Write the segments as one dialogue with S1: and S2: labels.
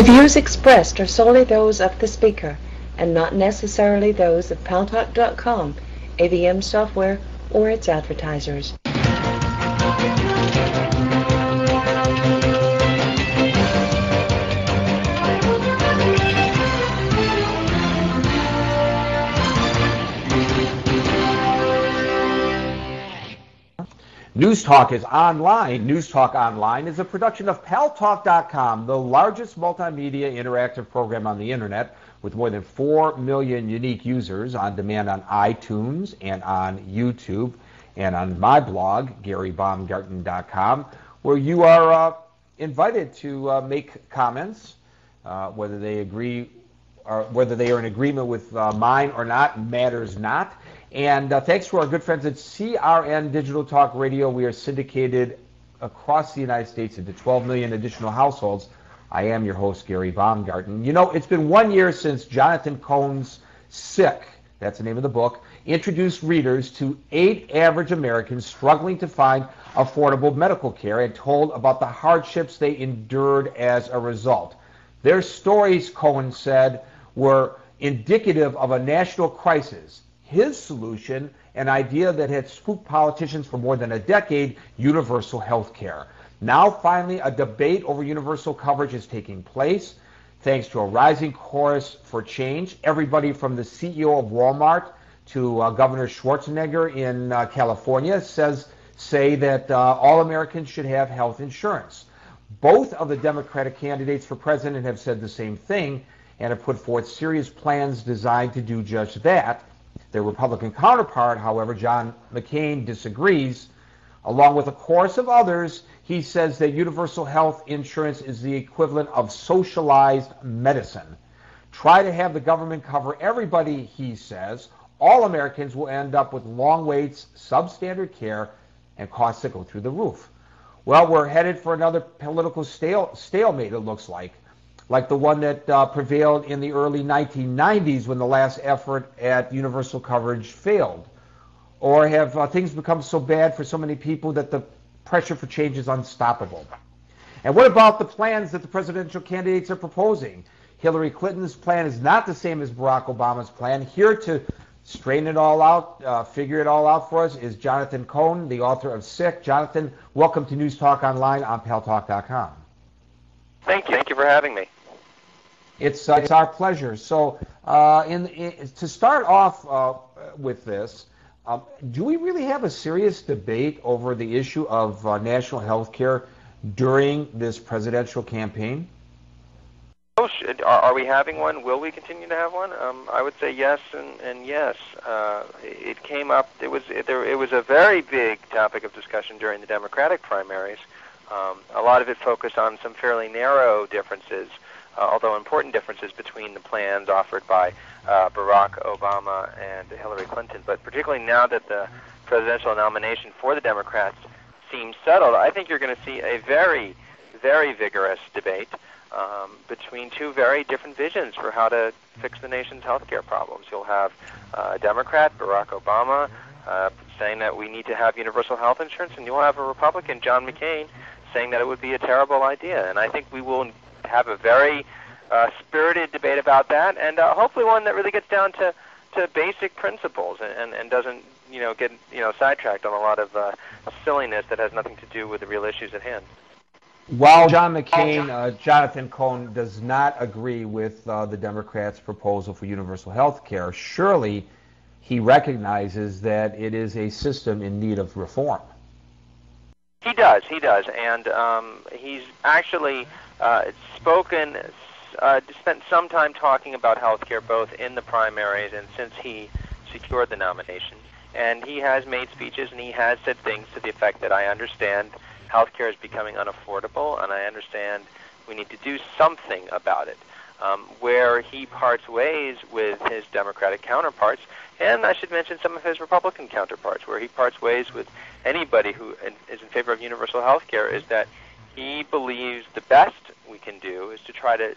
S1: The views expressed are solely those of the speaker and not necessarily those of Paltalk.com, AVM software, or its advertisers.
S2: News Talk is online. News Talk Online is a production of paltalk.com, the largest multimedia interactive program on the internet with more than 4 million unique users on demand on iTunes and on YouTube and on my blog, GaryBaumgarten.com, where you are uh, invited to uh, make comments, uh, whether they agree or whether they are in agreement with uh, mine or not matters not. And uh, thanks to our good friends at CRN Digital Talk Radio, we are syndicated across the United States into 12 million additional households. I am your host, Gary Baumgarten. You know, it's been one year since Jonathan Cohn's Sick, that's the name of the book, introduced readers to eight average Americans struggling to find affordable medical care and told about the hardships they endured as a result. Their stories, Cohn said, were indicative of a national crisis his solution, an idea that had spooked politicians for more than a decade, universal health care. Now, finally, a debate over universal coverage is taking place thanks to a rising chorus for change. Everybody from the CEO of Walmart to uh, Governor Schwarzenegger in uh, California says say that uh, all Americans should have health insurance. Both of the Democratic candidates for president have said the same thing and have put forth serious plans designed to do just that. Their Republican counterpart, however, John McCain, disagrees. Along with a chorus of others, he says that universal health insurance is the equivalent of socialized medicine. Try to have the government cover everybody, he says. All Americans will end up with long waits, substandard care, and costs that go through the roof. Well, we're headed for another political stale, stalemate, it looks like like the one that uh, prevailed in the early 1990s when the last effort at universal coverage failed? Or have uh, things become so bad for so many people that the pressure for change is unstoppable? And what about the plans that the presidential candidates are proposing? Hillary Clinton's plan is not the same as Barack Obama's plan. Here to straighten it all out, uh, figure it all out for us is Jonathan Cohn, the author of Sick. Jonathan, welcome to News Talk Online on paltalk.com.
S3: Thank you. Thank you for having me.
S2: It's, uh, it's our pleasure. So, uh, in, in, to start off uh, with this, um, do we really have a serious debate over the issue of uh, national health care during this presidential campaign?
S3: Oh, are, we having one? Will we continue to have one? Um, I would say yes and, and yes. Uh, it came up. It was it, there, it was a very big topic of discussion during the Democratic primaries. Um, a lot of it focused on some fairly narrow differences uh, although important differences between the plans offered by uh, Barack Obama and Hillary Clinton. But particularly now that the presidential nomination for the Democrats seems settled, I think you're going to see a very, very vigorous debate um, between two very different visions for how to fix the nation's health care problems. You'll have uh, Democrat, Barack Obama, uh, saying that we need to have universal health insurance, and you'll have a Republican, John McCain, saying that it would be a terrible idea. And I think we will have a very uh, spirited debate about that, and uh, hopefully one that really gets down to, to basic principles and, and, and doesn't you know get you know sidetracked on a lot of uh, silliness that has nothing to do with the real issues at hand.
S2: While John McCain, uh, Jonathan Cohn does not agree with uh, the Democrats' proposal for universal health care, surely he recognizes that it is a system in need of reform.
S3: He does, he does, and um, he's actually uh, spoken, uh, spent some time talking about health care both in the primaries and since he secured the nomination. And he has made speeches and he has said things to the effect that I understand health care is becoming unaffordable and I understand we need to do something about it. Um, where he parts ways with his Democratic counterparts, and I should mention some of his Republican counterparts, where he parts ways with anybody who is in favor of universal health care, is that he believes the best we can do is to try to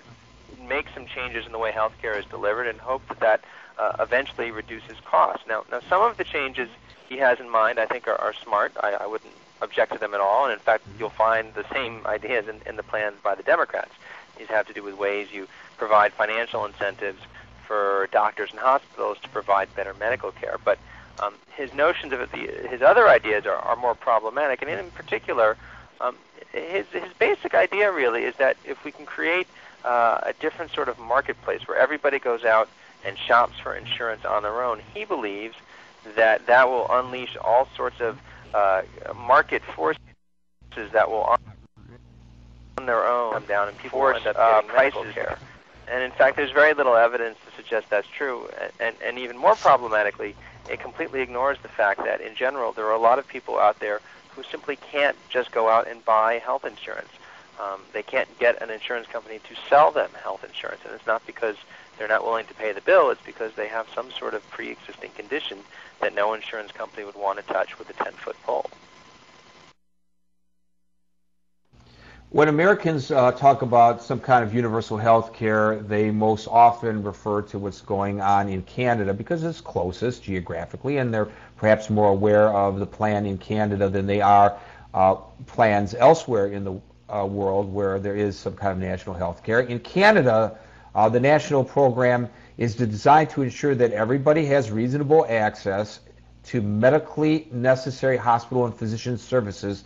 S3: make some changes in the way healthcare is delivered and hope that that uh, eventually reduces costs. Now, now some of the changes he has in mind, I think, are, are smart. I, I wouldn't object to them at all, and in fact, you'll find the same ideas in, in the plans by the Democrats. These have to do with ways you provide financial incentives for doctors and hospitals to provide better medical care. But um, his notions of it, the, his other ideas are, are more problematic, and in particular, um, his his basic idea really is that if we can create uh, a different sort of marketplace where everybody goes out and shops for insurance on their own, he believes that that will unleash all sorts of uh, market forces that will on their own come down and people force end up uh, prices care. And in fact, there's very little evidence to suggest that's true. And, and, and even more problematically, it completely ignores the fact that in general there are a lot of people out there who simply can't just go out and buy health insurance. Um, they can't get an insurance company to sell them health insurance, and it's not because they're not willing to pay the bill. It's because they have some sort of pre-existing condition that no insurance company would want to touch with a 10-foot pole.
S2: When Americans uh, talk about some kind of universal health care, they most often refer to what's going on in Canada because it's closest geographically, and they're perhaps more aware of the plan in Canada than they are uh, plans elsewhere in the uh, world where there is some kind of national health care. In Canada, uh, the national program is designed to ensure that everybody has reasonable access to medically necessary hospital and physician services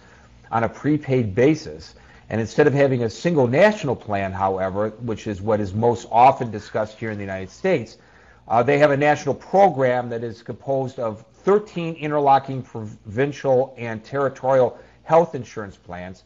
S2: on a prepaid basis. And instead of having a single national plan, however, which is what is most often discussed here in the United States, uh, they have a national program that is composed of 13 interlocking provincial and territorial health insurance plans.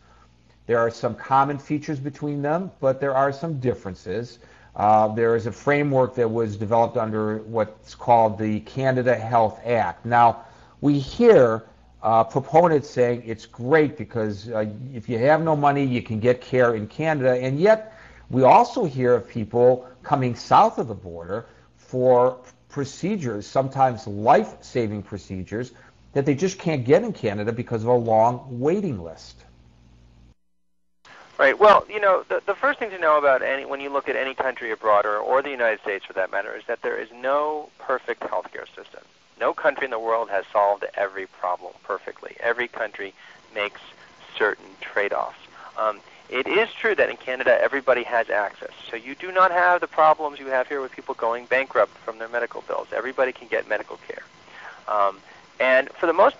S2: There are some common features between them, but there are some differences. Uh, there is a framework that was developed under what's called the Canada Health Act. Now, we hear uh, proponents saying it's great because uh, if you have no money, you can get care in Canada. And yet, we also hear of people coming south of the border for procedures, sometimes life saving procedures, that they just can't get in Canada because of a long waiting list.
S3: Right. Well, you know, the, the first thing to know about any when you look at any country abroad or, or the United States for that matter is that there is no perfect healthcare system. No country in the world has solved every problem perfectly. Every country makes certain trade-offs. Um, it is true that in Canada everybody has access. So you do not have the problems you have here with people going bankrupt from their medical bills. Everybody can get medical care. Um, and for the most part,